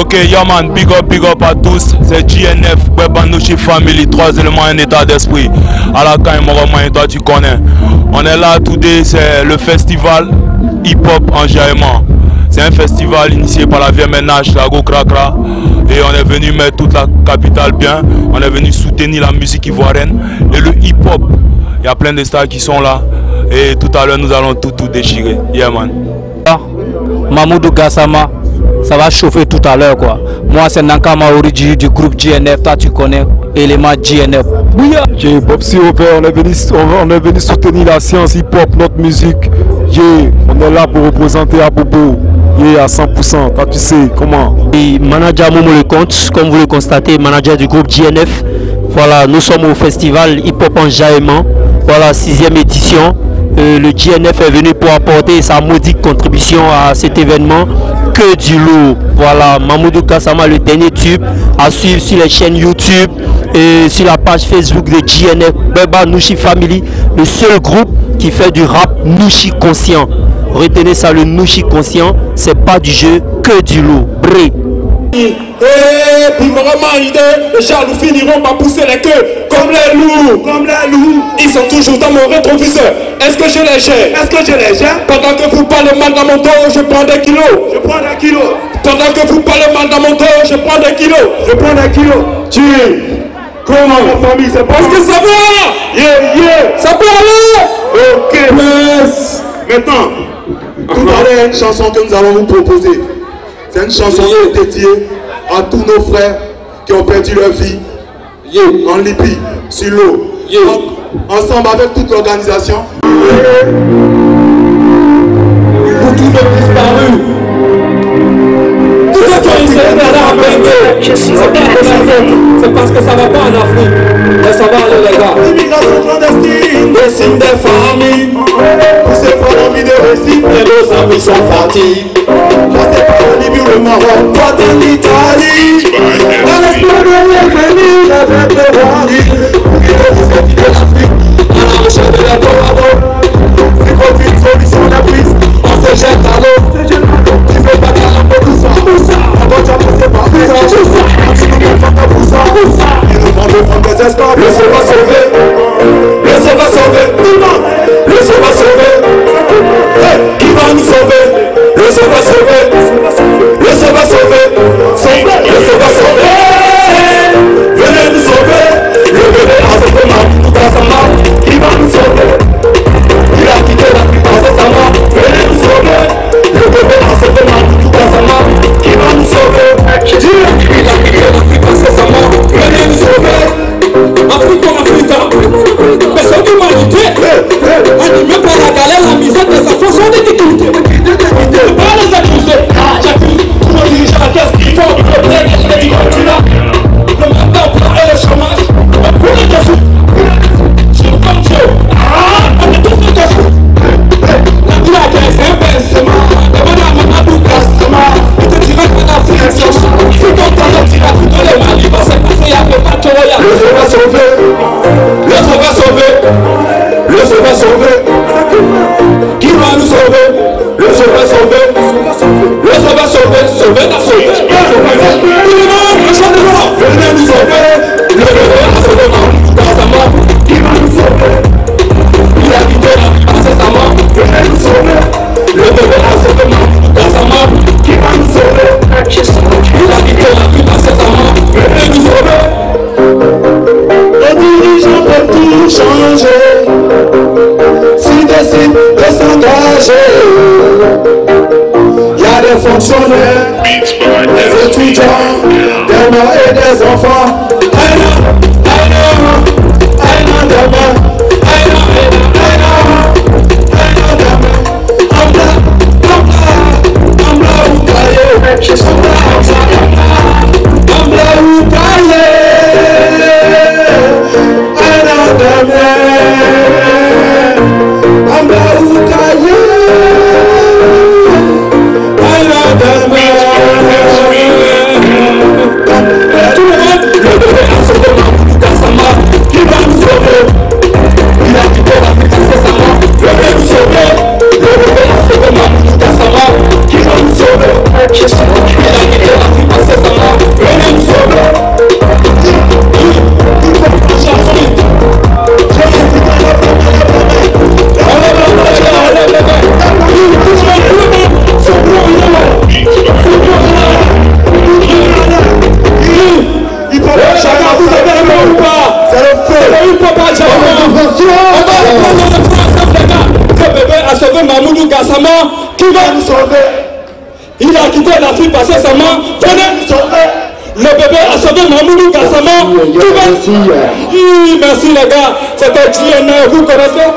Ok, Yaman, big up, big up à tous. C'est GNF, Webanouchi Family, trois éléments, un état d'esprit. À la Moromain, toi tu connais. On est là, today, c'est le festival hip-hop en Jaïman. C'est un festival initié par la VMNH, la Go Krakra. Et on est venu mettre toute la capitale bien. On est venu soutenir la musique ivoirienne et le hip-hop. Il y a plein de stars qui sont là. Et tout à l'heure, nous allons tout, tout déchirer. Yeah, man. Mamoudou Gassama, ça va chauffer tout à l'heure quoi. Moi c'est Nankama Origi du groupe GNF, toi tu connais, élément GNF. Bouya Yeah, Bob on est venu, on, on est venu soutenir la science hip-hop, notre musique. Yeah, on est là pour représenter Abobo. Yeah, à 100%. Toi, tu sais comment? Et manager Momo le compte, comme vous le constatez, manager du groupe GNF. Voilà, nous sommes au festival Hip Hop en Jaillement. Voilà, sixième édition. Euh, le GNF est venu pour apporter sa modique contribution à cet événement. Du lourd. Voilà, Mamoudou Kassama, le dernier tube, à suivre sur les chaînes YouTube et sur la page Facebook de GNF, Beba Nushi Family, le seul groupe qui fait du rap Nushi conscient. Retenez ça, le Nushi conscient, c'est pas du jeu, que du lourd. Bré. Et puis vraiment idée, les jaloux finiront par pousser les queues comme les loups, comme les loups. Ils sont toujours dans mon rétroviseur. Est-ce que je les gère Est-ce que je les gère Pendant que vous parlez mal dans mon dos, je prends des kilos. Je prends des kilos. Pendant que vous parlez mal dans mon dos, je prends des kilos. Je prends des kilos. Tu Comment? La famille, c'est parce que ça va Yeah, yeah Ça peut aller Ok yes. Maintenant, à l'heure, une chanson que nous allons vous proposer. C'est une chanson dédiée à tous nos frères qui ont perdu leur vie en Libye, sur l'eau. En- Ensemble avec toute l'organisation. Pour tous nos disparus. Tous ceux qui ont de la c'est pas de la faute. C'est parce que ça va pas en Afrique. Mais ça va aller les gars. L'immigration clandestine dessine des familles. Poussés par l'envie de et nos amis sont partis. Passez par la Libye ou le Maroc, toi de l'Italie. Dans l'espoir de revenir avec le Rwanda. Le sauveur sauvé. Le sauveur sauvé. Le sauveur sauvé. Venez nous sauver. Le bébé a sauvé ma vie. Tout à sa main. Que Le va sauver. Le va sauver. Le va sauver. Qui va nous sauver Le va sauver. Le feu va sauver. Sauver la sauver. Le monde, le chant de voix. Venez nous sauver. Le feu va sauver dans sa main. Qui va nous sauver Il a quitté main. Venez nous sauver. Le bébé a sauvé dans sa main. Qui va nous sauver tout changer. S'ils décident de s'engager. Il y a des fonctionnaires, des étudiants, des mères et des enfants. Un On va le bébé a sauvé Mahmoudou Gassama Qui va nous sauver Il a quitté la fille parce que sa main venait sauver le bébé a sauvé Mahmoudou Gassama. Oui, oui, merci. Oui, merci les gars. C'était JNA, vous connaissez?